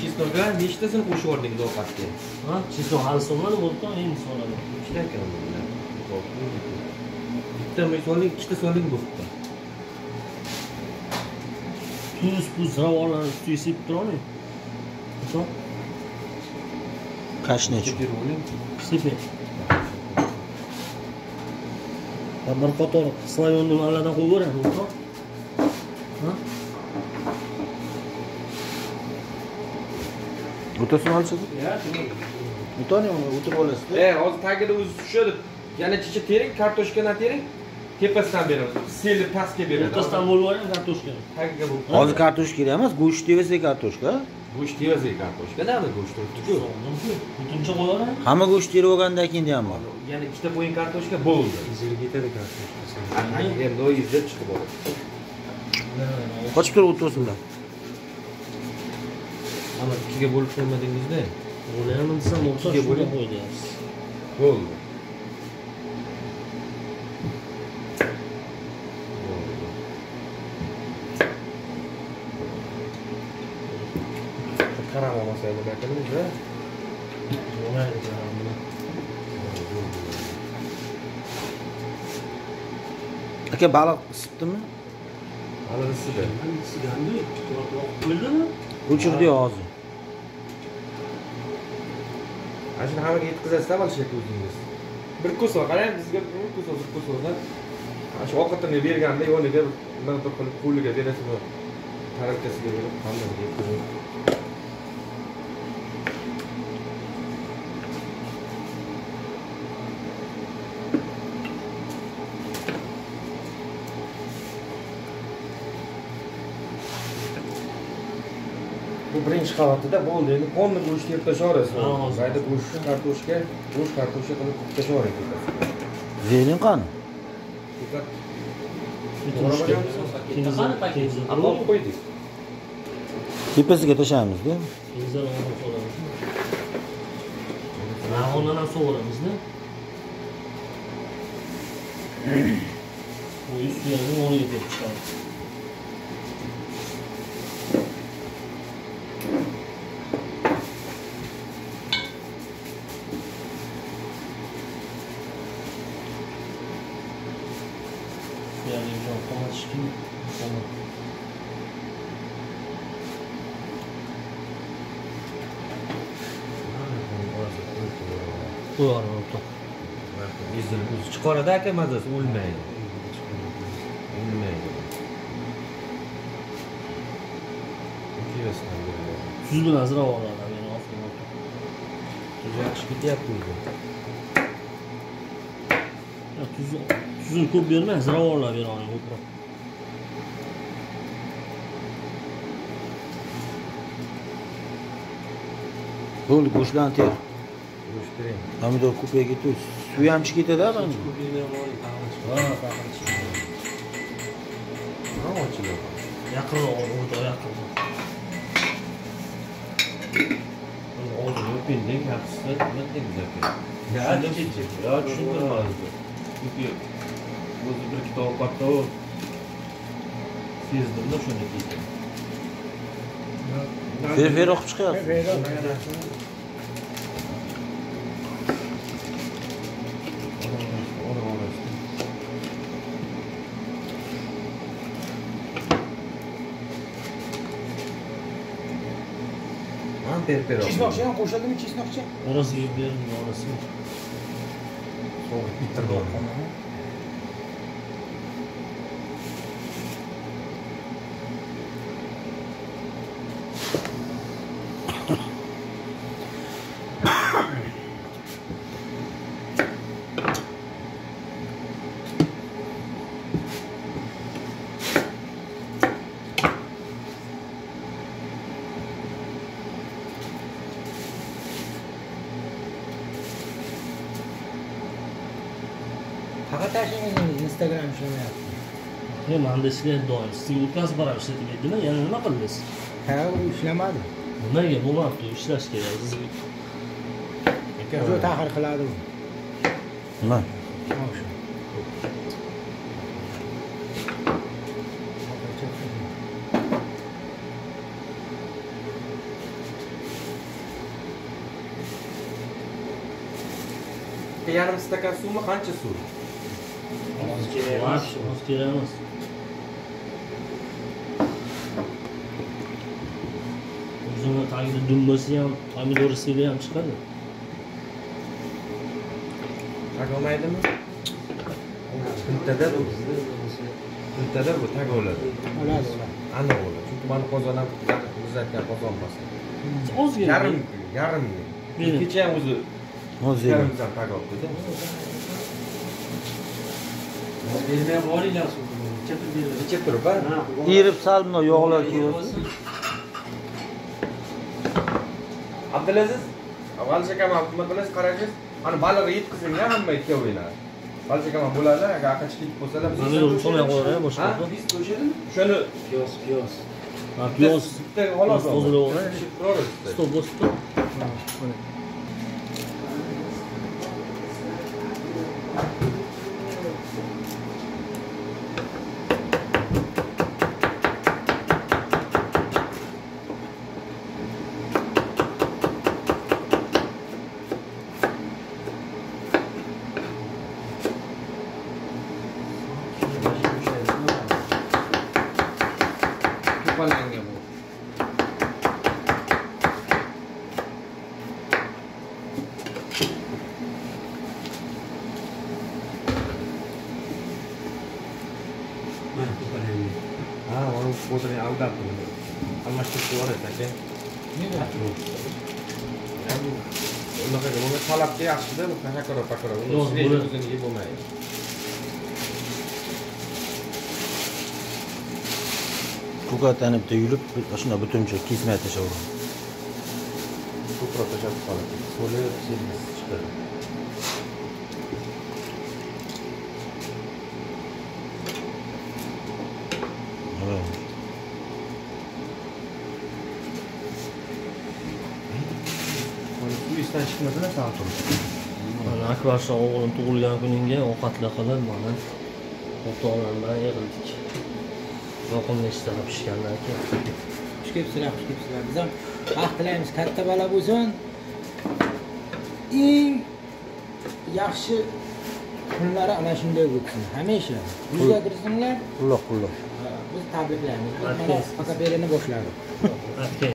chesnokga nechtasini qo'shib yubordingiz ovqatga ha? Chesnok hali solinadi bo'libdi endi solinadi ikkita ekan bitta soling ikkita soling bo'pti. Tuz puz ziravorlarni ustiga sepib turolmang Kashnechu. seping va bir qator slavyon nimalardan qo'yib yuboradi o'rtoq ha O'tasini olsangiz. O'tani o'tirib olasiz. e hozir tagida o'zi tushadi yana chicha tering kartoshkani tering tepasidan beramiz selni pastga beradi o'rtasidan bo'lib yuboring kartoshkani tagiga bu. Hozir kartoshka kerak emas, go'sht tevasa kartoshka. go'sht tevazak kartoshka nima go'sht turibdiku butuncha yuboring Hamma go'sht terib olgandan keyin deyapman. yana ikkita qo'ying kartoshka bo'ldi ketadi kartoshka. endi izlab chiqib oladi Qochib turib o'tirsinlar. Mana ikkiga bo'lib qo'ymadingizda bo'laman desam Ikkiga shunga bo'ling. qo'y deyapsiz bo'ldi bo'lmaydi. Aka baliq isibdimi? Hali isidi Sigandi, qo'ydimi O'chirdi hozir. ana shuni hammaga yetkazasizda bolshak o'zingiz? Bir ko'sa qarang bizga bir ko'sa bir ko'sadan ana shu ovqatini berganda yoniga bir bir bir qilib qo'liga berasizmi tarelkasiga berib hammaga yetkazing bu birinchi qavatida bo'ldi. Endi qonni go'sht yeb tashlayverasiz mayda go'sht kartoshka go'sht kartoshka qilib tashlayvering tepasiga Zeling qani? Qo'ydik. Tepasiga tashlaymiz-da. Nag'ondan ham so'ramizda. Bu ustiga o'rniga deb chiqadi. Qo'y yuboring o'rtoq. Izini o'zi chiqaradi aka mazasi o'lmaydi o'lmaydi. Tuz bilan ofiga o'rtoq. Tuz yaxshi ketyapti o'zi tuzini ko'p bermang, ziravorlar beraman ko'proq. Bo'ldi, go'shtlarni ter. go'sht bering Pomidor ko'payib ketdi. Suvi ham chiqib ketadi-a qani? Ha, faqat ha ochiladi yaqinroq yaqinroq. og'zini o'pingdek yaxshisi nima yo tushuntirmadi chunki o'zi bir ikkita ovqatda u sezdimda shuni deydi Fer-feroq chiqyapti. ham perperoq Chesnoqchi ham qo'shadimi chesnoqchi? Orasiga bering, orasiga. Sovuq bitirib faqat instagram ishlamayapti yo'q muhandislik doim sizning ukaz boradi ishlatib deydimi yana nima qildingiz ha u ishlamadi nimaga bo'lmabdi u ishlash kerak siz tahir qiladi u nima yarim stakan suvmi qancha suv oz oz nós emas o'zini tagida dumbasi ham pomidor ham chiqadi tagomaydimi pintada bu pintada bu tag oladi Oladi, aniq oladi chunki mani qozon ham muzlatgan qozon emas ozgina yarim yarim kecha ham o'zi ozgina yarimdan tag olibdida Bermay boringlar suvni. Chepib beradi. necha turib erib sal bundoq yog'lar kelyapti abdulaziz man nima qilasiz qaraysiz ani baliqni yetkazinglar hamma ikkovinglar valish aka man bo'ladi agar aql chiqib bo'lsalar biz- solmay qo'yar Ha? boshqa Biz qo'shadimi? shuni Piyoz, piyoz. ha piyoz bitta xolos bitta. stol bosib tur To'polanga bu Mana to'polanga. ha mana shu o'zini aldabdi almashtirib yuboradi aka unaqa bunga talabga yaxshida bu pakara pakara uni Yo'q, ustiga bo'ladi. o'zini yeb bo'lmaydi ko'katani tashlab qoladi so'li semiz chiqadi isdan chiqmasdan sal turib mana akbar shoh o'g'lim tug'ilgan kuningga ovqatlar qilib mana ota onam bilan yig'ildik yoqimli ishlar pishgandan keyin Xush kelibsizlar, xush kelibsizlar. Biz ham baxt tilaymiz, katta bola bo'lsin. Eng yaxshi kunlari ana shunday o'tsin. Hamisha yuzga kirsinlar. qulloq qulloq Biz tabriklaymiz. Mana aka berini boshladi. Aytgan